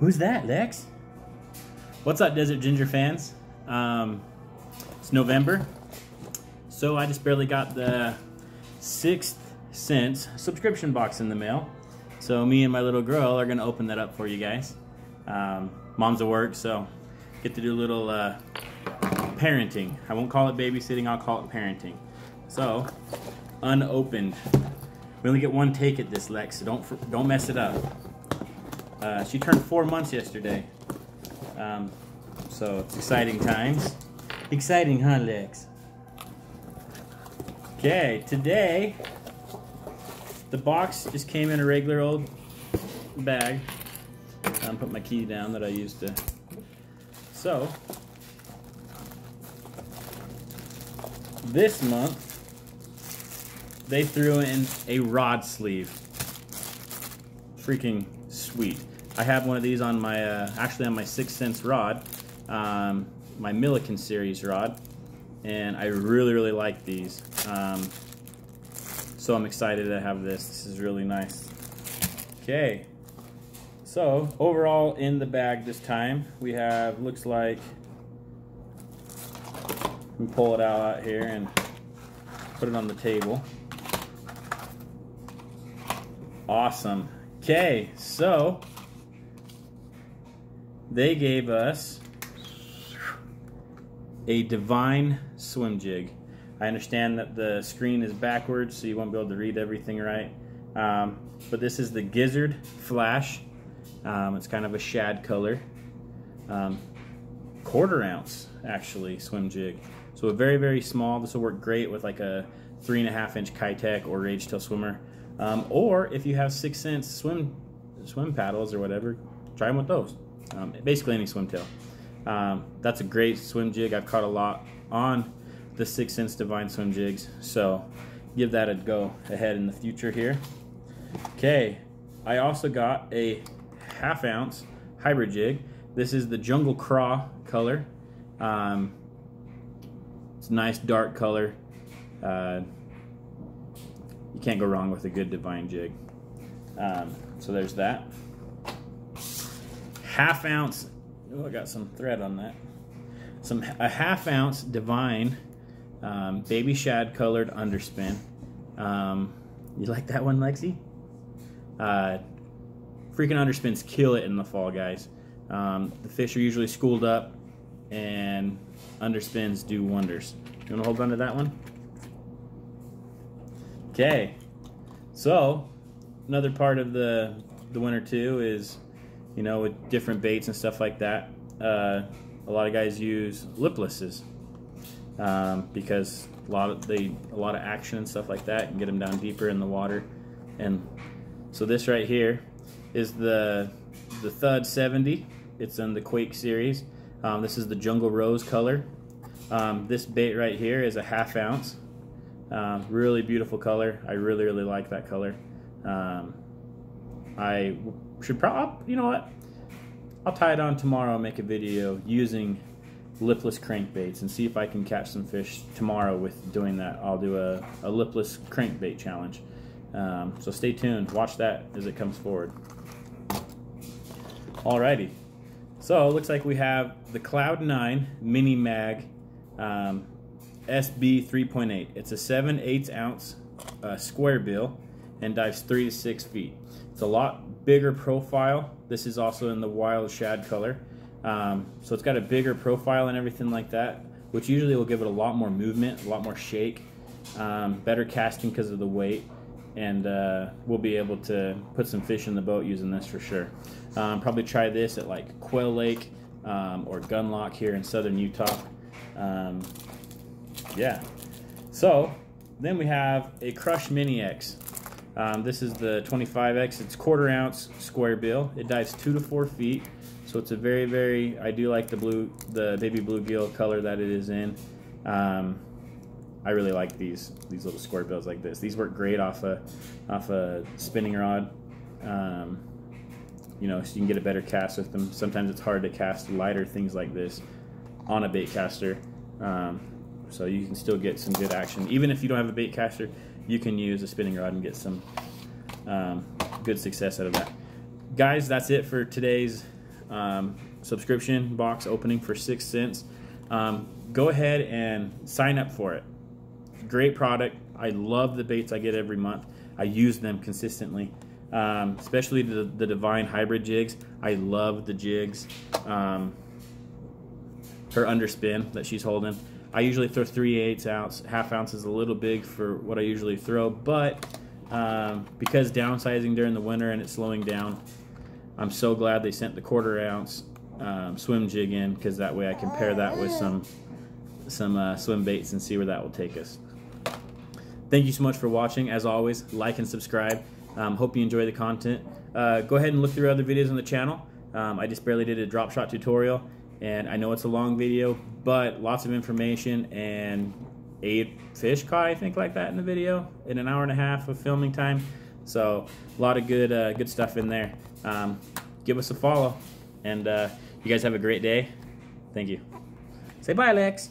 Who's that, Lex? What's up, Desert Ginger fans? Um, it's November, so I just barely got the Sixth Sense subscription box in the mail. So me and my little girl are gonna open that up for you guys. Um, mom's at work, so get to do a little uh, parenting. I won't call it babysitting, I'll call it parenting. So, unopened. We only get one take at this, Lex, so don't, don't mess it up. Uh, she turned four months yesterday. Um, so it's exciting times. Exciting, huh, Lex? Okay, today, the box just came in a regular old bag. I um, put my key down that I used to. So, this month, they threw in a rod sleeve. Freaking sweet. I have one of these on my, uh, actually on my Six Sense rod, um, my Milliken series rod, and I really, really like these. Um, so I'm excited to have this. This is really nice. Okay, so overall in the bag this time, we have, looks like, we pull it out here and put it on the table. Awesome. Okay, so they gave us a Divine swim jig. I understand that the screen is backwards, so you won't be able to read everything right. Um, but this is the Gizzard Flash. Um, it's kind of a shad color. Um, quarter ounce, actually, swim jig. So a very, very small. This will work great with like a three and a half inch Keitech or Rage Tail swimmer. Um, or if you have six Sense swim swim paddles or whatever, try them with those. Um, basically any swim tail. Um, that's a great swim jig. I've caught a lot on the Six Sense Divine swim jigs. So give that a go ahead in the future here. Okay, I also got a half ounce hybrid jig. This is the Jungle Craw color. Um, it's a nice dark color. Uh, you can't go wrong with a good divine jig. Um, so there's that. Half ounce, oh I got some thread on that. Some A half ounce divine um, baby shad colored underspin. Um, you like that one, Lexi? Uh, freaking underspins kill it in the fall, guys. Um, the fish are usually schooled up and underspins do wonders. You want to hold on to that one? Okay, so another part of the the winter too is, you know, with different baits and stuff like that. Uh, a lot of guys use liplesses um, because a lot of they a lot of action and stuff like that and get them down deeper in the water. And so this right here is the the Thud 70. It's in the Quake series. Um, this is the Jungle Rose color. Um, this bait right here is a half ounce. Um, really beautiful color. I really, really like that color. Um, I should probably, you know what? I'll tie it on tomorrow and make a video using lipless crankbaits and see if I can catch some fish tomorrow with doing that. I'll do a, a lipless crankbait challenge. Um, so stay tuned. Watch that as it comes forward. Alrighty. So it looks like we have the Cloud 9 Mini Mag um, SB 3.8. It's a 7 8 ounce uh, square bill and dives 3 to 6 feet. It's a lot bigger profile. This is also in the wild shad color. Um, so it's got a bigger profile and everything like that, which usually will give it a lot more movement, a lot more shake, um, better casting because of the weight, and uh, we'll be able to put some fish in the boat using this for sure. Um, probably try this at like Quail Lake um, or Gunlock here in southern Utah. Um, yeah. So then we have a Crush Mini X. Um, this is the 25X. It's quarter ounce square bill. It dives two to four feet. So it's a very, very, I do like the blue, the baby bluegill color that it is in. Um, I really like these these little square bills like this. These work great off a off a spinning rod. Um, you know, so you can get a better cast with them. Sometimes it's hard to cast lighter things like this on a bait caster. Um, so you can still get some good action. Even if you don't have a bait caster, you can use a spinning rod and get some um, good success out of that. guys, that's it for today's um, subscription box opening for Sixth Sense. Um, go ahead and sign up for it. Great product. I love the baits I get every month. I use them consistently, um, especially the, the Divine Hybrid jigs. I love the jigs. Um, her underspin that she's holding. I usually throw 3 8 ounce. Half ounce is a little big for what I usually throw, but um, because downsizing during the winter and it's slowing down, I'm so glad they sent the quarter ounce um, swim jig in because that way I can pair that with some some uh, swim baits and see where that will take us. Thank you so much for watching. As always, like and subscribe. Um, hope you enjoy the content. Uh, go ahead and look through other videos on the channel. Um, I just barely did a drop shot tutorial and I know it's a long video, but lots of information and eight fish caught, I think, like that in the video in an hour and a half of filming time. So a lot of good, uh, good stuff in there. Um, give us a follow, and uh, you guys have a great day. Thank you. Say bye, Lex.